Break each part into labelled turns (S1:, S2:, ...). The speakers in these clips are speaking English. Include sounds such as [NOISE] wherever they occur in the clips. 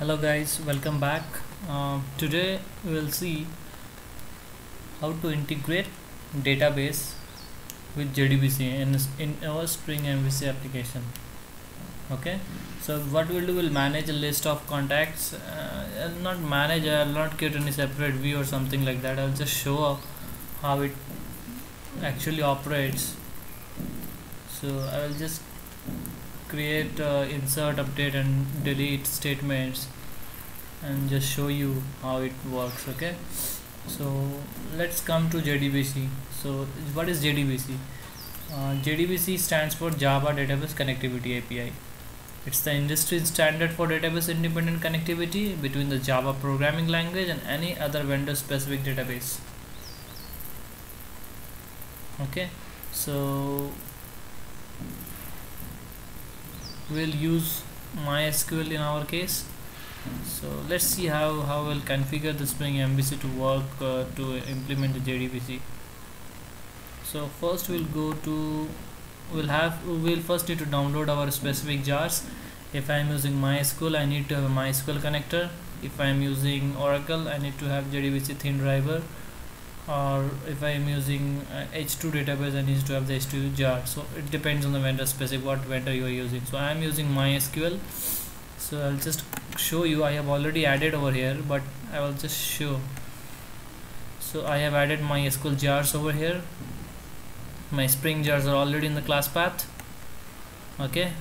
S1: hello guys. Welcome back. Uh, today we will see how to integrate database with JDBC in, in our Spring MVC application. Okay? So what we'll do we'll manage a list of contacts. Uh, I'll not manage I'll not create any separate view or something like that. I'll just show how it actually operates. So I will just create uh, insert update and delete statements and just show you how it works okay? So let's come to JDBC so what is JDBC uh, JDBC stands for Java Database Connectivity API it's the industry standard for database independent connectivity between the Java programming language and any other vendor specific database. Okay? So we'll use MySQL in our case. So let's see how, how we'll configure the Spring MVC to work uh, to implement the JDBC so first we'll go to we'll have we'll first need to download our specific jars. If I'm using MySQL I need to have a MySQL connector. If I'm using Oracle I need to have JDBC thin driver or if I am using uh, H2 database I need to have the H2 jar so it depends on the vendor specific what vendor you are using. So I am using MySQL. So I'll just show you I have already added over here but I will just show. So I have added my SQL jars over here. My spring jars are already in the class path. Okay?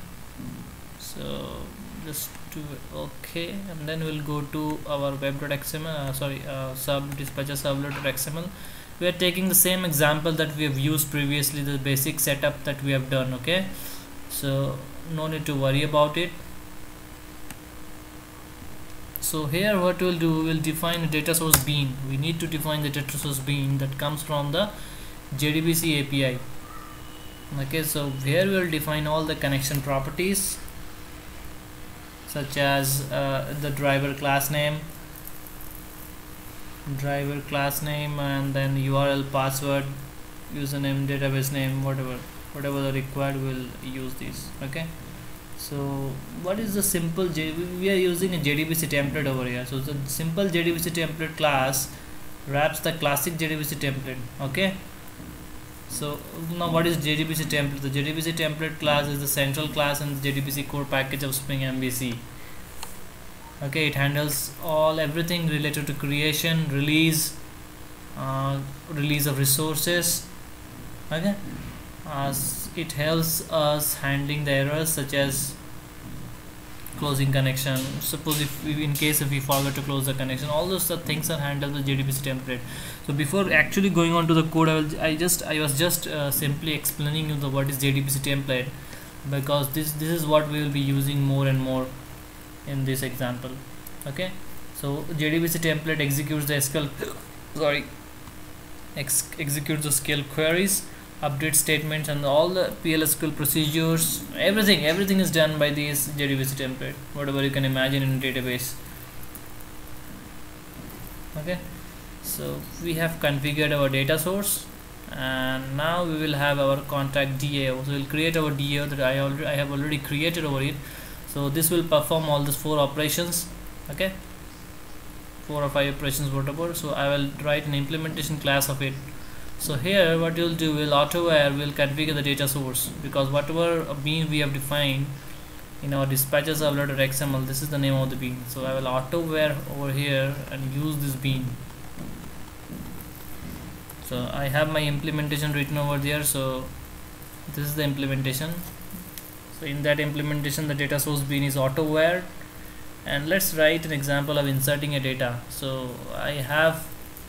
S1: So just to okay and then we'll go to our web.xml uh, sorry uh, sub dispatcher servlet.xml we are taking the same example that we have used previously the basic setup that we have done okay? So no need to worry about it. So here what we'll do we'll define a data source bean. We need to define the data source bean that comes from the JDBC API okay so here we'll define all the connection properties such as uh, the driver class name driver class name and then URL password username database name whatever whatever the required will use these okay? So what is the simple J we are using a JDBC template over here. So the simple JDBC template class wraps the classic JDBC template okay so now what is JDBC template? The JDBC template class is the central class in the JDBC core package of Spring MVC okay it handles all everything related to creation release uh, release of resources. Okay? As it helps us handling the errors such as closing connection. Suppose if we, in case if we forget to close the connection all those things are handled with JDBC template. So before actually going on to the code I, will, I just I was just uh, simply explaining you the what is JDBC template. Because this this is what we will be using more and more in this example. Okay? So JDBC template executes the SQL [COUGHS] sorry ex executes the SQL queries update statements and all the PLSQL procedures everything everything is done by this JDBC template whatever you can imagine in a database. Okay so we have configured our data source and now we will have our contact DAO so we'll create our DAO that I already I have already created over it so this will perform all these four operations okay? Four or five operations whatever. So I will write an implementation class of it so here what you'll do will auto Autowire will configure the data source. Because whatever bean we have defined in our dispatcher servlet.xml this is the name of the bean so I will auto Autowire over here and use this bean so I have my implementation written over there. So this is the implementation. So in that implementation the data source bean is auto Autowire and let's write an example of inserting a data. So I have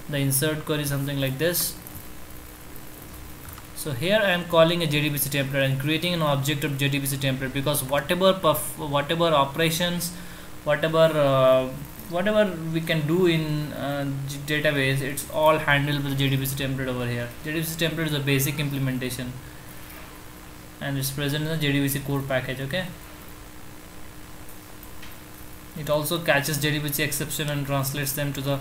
S1: the insert query something like this so here I am calling a JDBC template and creating an object of JDBC template because whatever whatever operations whatever uh, whatever we can do in uh, database it's all handled with JDBC template over here. JDBC template is a basic implementation. And it's present in the JDBC core package okay? It also catches JDBC exception and translates them to the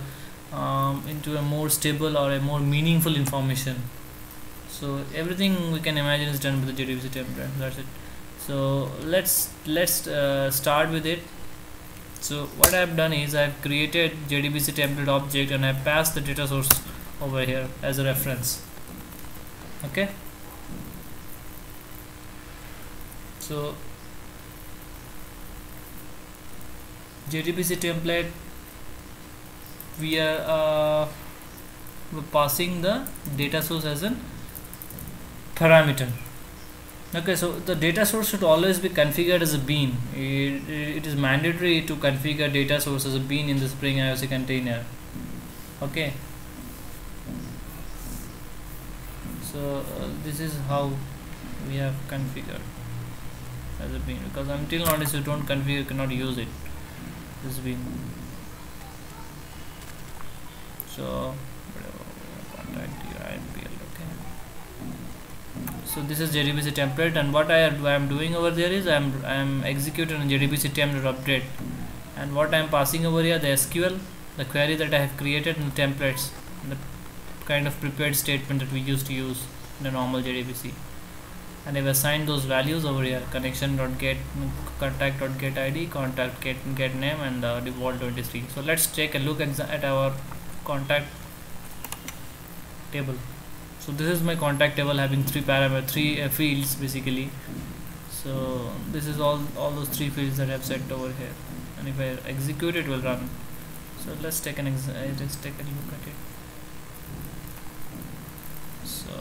S1: um, into a more stable or a more meaningful information so everything we can imagine is done with the JDBC template. That's it. So let's let's uh, start with it. So what I've done is I've created JDBC template object and I've passed the data source over here as a reference. Okay? So JDBC template we are uh, passing the data source as a parameter. Okay so the data source should always be configured as a bean. It, it is mandatory to configure data source as a bean in the spring IOC container. Okay. So uh, this is how we have configured as a bean because until unless you don't configure you cannot use it this bean. So contact so this is JDBC template and what I am doing over there is I am I am executing a JDBC template update. And what I am passing over here the SQL the query that I have created in the templates the kind of prepared statement that we used to use in a normal JDBC and I've assigned those values over here connection.get contact.get id contact get, get name and uh, default 23 so let's take a look at our contact table so this is my contact table having three parameter three uh, fields basically. So this is all all those three fields that I've set over here. And if I execute it will run. So let's take an ex uh, let's take a look at it. So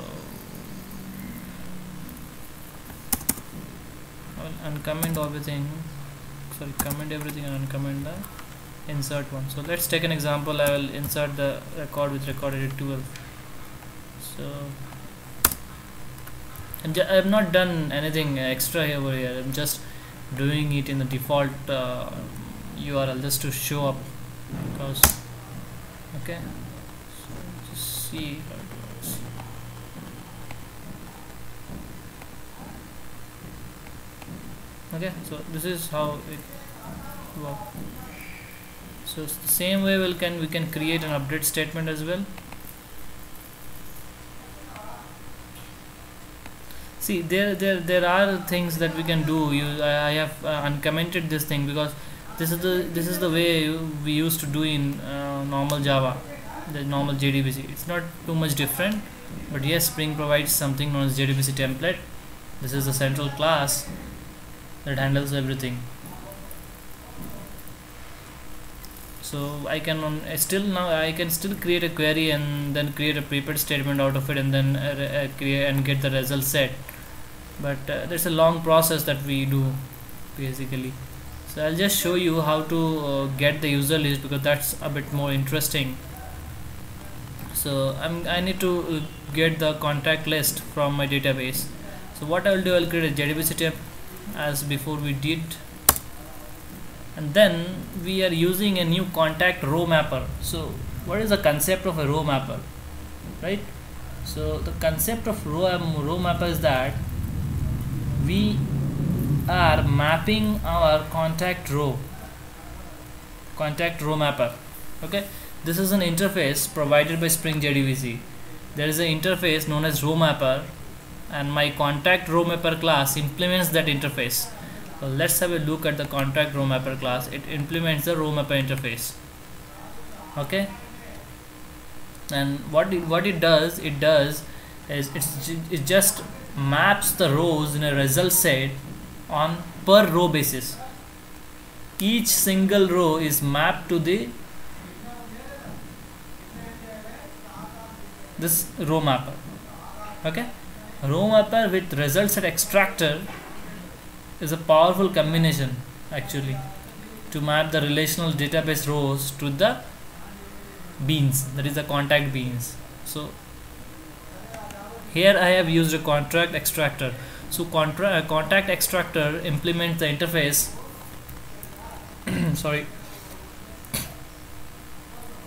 S1: I'll uncomment everything. Sorry comment everything and uncomment the insert one. So let's take an example. I will insert the record with recorded 12 so I have not done anything extra over here. I'm just doing it in the default uh, URL just to show up. Because okay. So just see okay so this is how it works. So the same way we can we can create an update statement as well see there there there are things that we can do. You I, I have uh, uncommented this thing because this is the this is the way we used to do in uh, normal Java the normal JDBC it's not too much different but yes Spring provides something known as JDBC template. This is the central class that handles everything. So I can on, still now I can still create a query and then create a prepared statement out of it and then uh, uh, create and get the result set but uh, there's a long process that we do basically. So I'll just show you how to uh, get the user list because that's a bit more interesting. So I'm, I need to uh, get the contact list from my database. So what I'll do I'll create a JDBC tab as before we did. And then we are using a new contact row mapper. So what is the concept of a row mapper? Right? So the concept of row, um, row mapper is that we are mapping our contact row contact row mapper okay? This is an interface provided by spring jdbc there is an interface known as row mapper and my contact row mapper class implements that interface. So let's have a look at the contact row mapper class. It implements the row mapper interface okay? And what it, what it does it does is it's it just maps the rows in a result set on per row basis. Each single row is mapped to the this row mapper. Okay? Row mapper with result set extractor is a powerful combination actually to map the relational database rows to the beans that is the contact beans. So here I have used a contract extractor. So contra uh, contact extractor implements the interface. [COUGHS] Sorry. [COUGHS]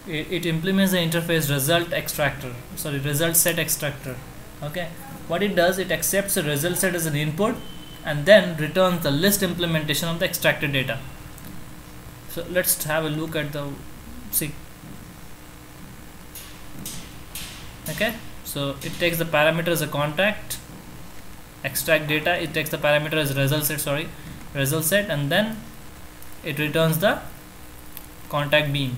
S1: It, it implements the interface result extractor. Sorry result set extractor. Okay? What it does it accepts the result set as an input and then returns the list implementation of the extracted data. So let's have a look at the see. Okay so it takes the parameter as a contact extract data it takes the parameter as result set sorry result set and then it returns the contact bean.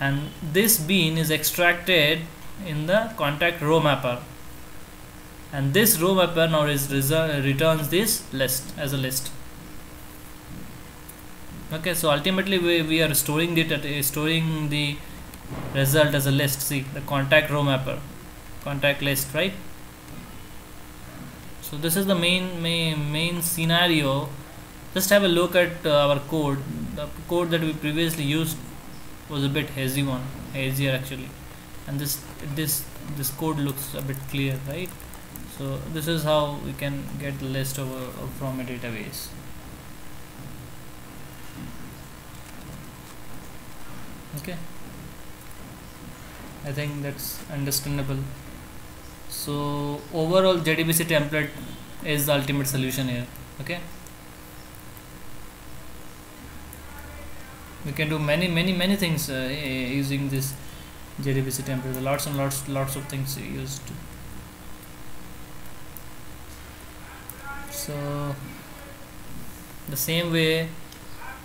S1: And this bean is extracted in the contact row mapper. And this row mapper now is returns this list as a list. Okay so ultimately we, we are storing uh, storing the result as a list see the contact row mapper contact list right? So this is the main main, main scenario. Just have a look at uh, our code. The code that we previously used was a bit hazy one hazier actually. And this this this code looks a bit clear right? So this is how we can get the list over from a database. Okay? I think that's understandable so overall JDBC template is the ultimate solution here okay? We can do many many many things uh, using this JDBC template. Lots and lots lots of things used. So the same way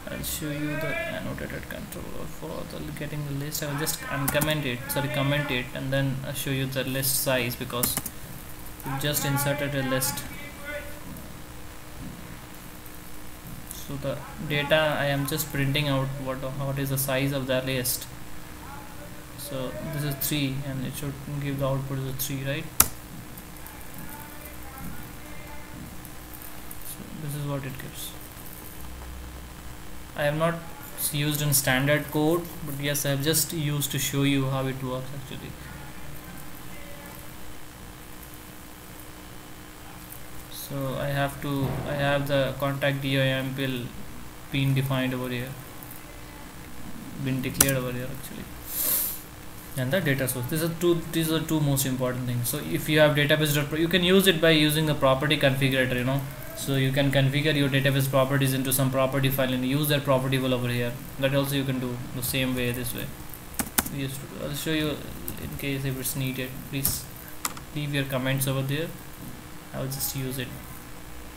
S1: I'll show you the annotated controller for the getting the list. I will just uncomment it sorry comment it and then I'll show you the list size because we just inserted a list. So the data I am just printing out what what is the size of the list. So this is 3 and it should give the output as a 3 right? So this is what it gives I have not used in standard code but yes I have just used to show you how it works actually. So I have to I have the contact DIMPL bean defined over here. Bean declared over here actually. And the data source. These are two these are two most important things. So if you have database you can use it by using the property configurator you know so you can configure your database properties into some property file and use that property file over here. That also you can do the same way this way. I'll show you in case if it's needed. Please leave your comments over there. I'll just use it.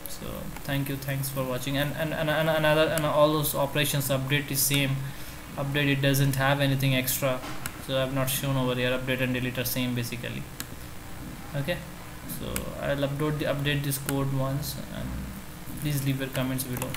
S1: So thank you. Thanks for watching. And and, and, and another and all those operations update is same. Update it doesn't have anything extra. So I've not shown over here. Update and delete are same basically. Okay so I'll upload the update this code once and please leave your comments below